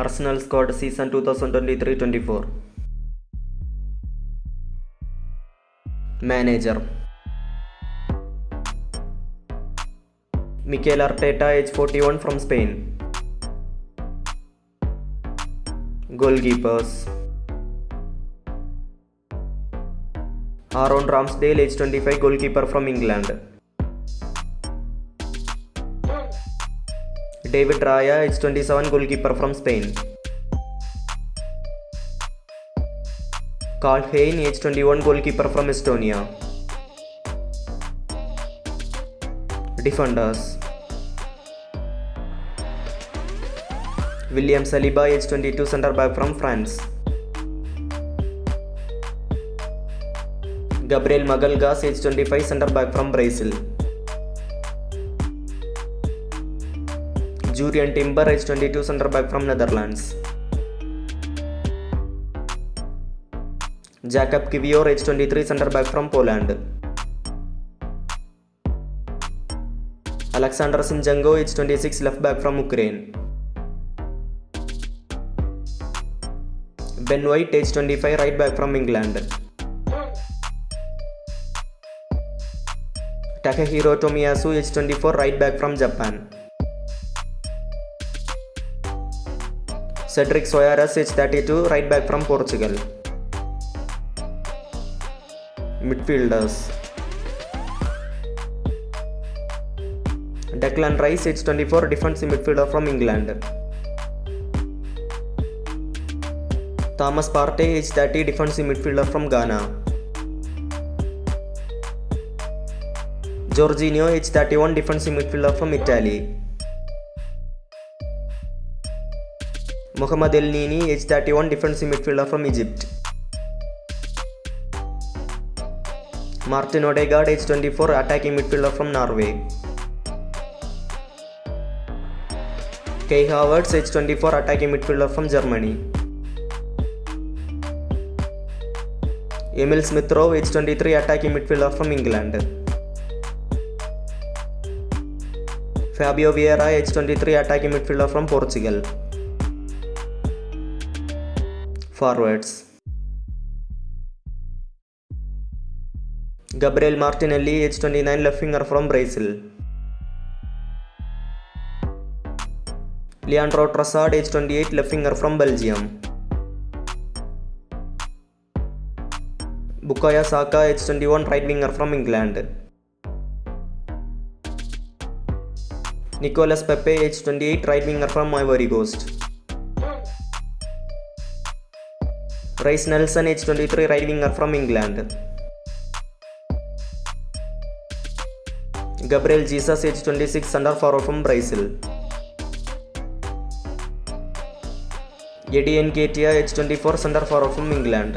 Arsenal squad season 2023-24 Manager. Mikel Arteta age 41 from Spain. Goalkeepers. Aaron Ramsdale age 25 goalkeeper from England David Raya age 27 goalkeeper from Spain Carl Hein age 21 goalkeeper from Estonia Defenders William Saliba age 22 center back from France Gabriel Magalgas age 25 center back from Brazil Jurrien Timber age 22 center back from Netherlands. Jacob Kiwior age 23 center back from Poland. Alexander Zinchenko age 26 left back from Ukraine. Ben White age 25 right back from England. Takehiro Tomiyasu age 24 right back from Japan Cedric Soares age 32 right back from Portugal. Midfielders. Declan Rice age 24 defensive midfielder from England. Thomas Partey age 30 defensive midfielder from Ghana. Jorginho age 31 defensive midfielder from Italy Mohamed Elneny age 31 defensive midfielder from Egypt. Martin Odegaard age 24 attacking midfielder from Norway. Kai Havertz age 24 attacking midfielder from Germany. Emil Smith Rowe age 23 attacking midfielder from England. Fabio Vieira age 23 attacking midfielder from Portugal Forwards. Gabriel Martinelli age 29 left winger from Brazil. Leandro Trossard age 28 left winger from Belgium. Bukayo Saka age 21 right winger from England. Nicolas Pepe age 28 right winger from Ivory Coast Rice Nelson age 23 right winger from England Gabriel Jesus age 26 center forward from Brazil Eddie Nketiah age 24 center forward from England